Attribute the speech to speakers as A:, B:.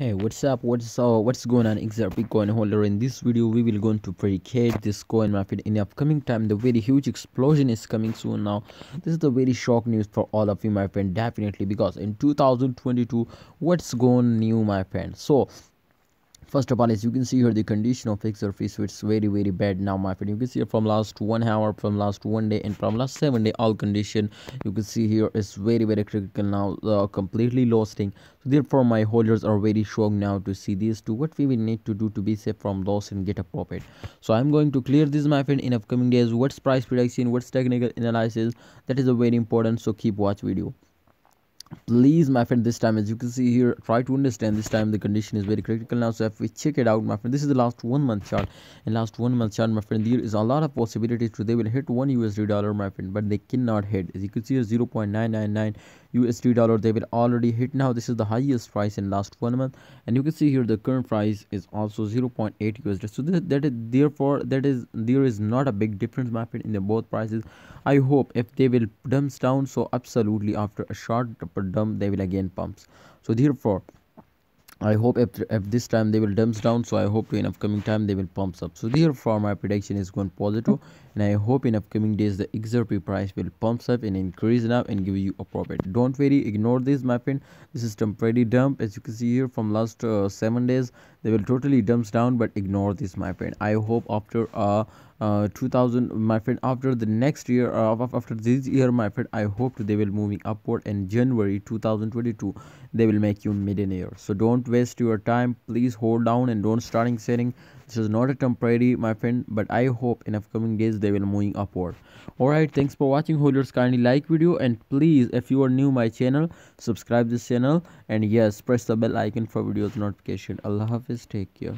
A: Hey, what's up? What's uh, what's going on? XRP coin holder. In this video, we will going to predicate this coin market in the upcoming time. The very huge explosion is coming soon now. This is the very shock news for all of you, my friend. Definitely because in 2022, what's going new, my friend? So first of all as you can see here the condition of fixed surface so it's very very bad now my friend. You can see from last one hour from last one day and from last seven day all condition you can see here is very very critical now uh, completely losing so therefore my holders are very strong now to see this to what we will need to do to be safe from loss and get a profit? So i'm going to clear this my friend in upcoming days. What's price prediction? What's technical analysis? That is a very important so keep watch video please my friend this time as you can see here try to understand this time the condition is very critical now so if we check it out my friend this is the last one month chart. And last one month chart my friend there is a lot of possibilities to they will hit one usd dollar my friend but they cannot hit. As you can see here 0.999 USD dollar they will already hit now. This is the highest price in last one month. And you can see here the current price is also 0.8 USD so that is therefore that is there is not a big difference my friend in the both prices. I hope if they will dumps down so absolutely after a short dump they will again pumps. So therefore I hope if, if this time they will dumps down so I hope to in upcoming time they will pumps up. So therefore my prediction is going positive and I hope in upcoming days the XRP price will pumps up and increase enough and give you a profit. Don't worry ignore this my friend. This is temporary dump. As you can see here from last uh, seven days they will totally dumps down but ignore this my friend. I hope after uh uh, 2000 my friend after the next year uh, after this year my friend i hope they will moving upward in january 2022 they will make you millionaire. So don't waste your time. Please hold down and don't starting selling. This is not a temporary my friend but i hope in upcoming days they will moving upward. All right thanks for watching. Holders kindly like video and please if you are new my channel subscribe this channel. And yes press the bell icon for videos notification. Allah hafiz take care